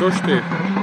として？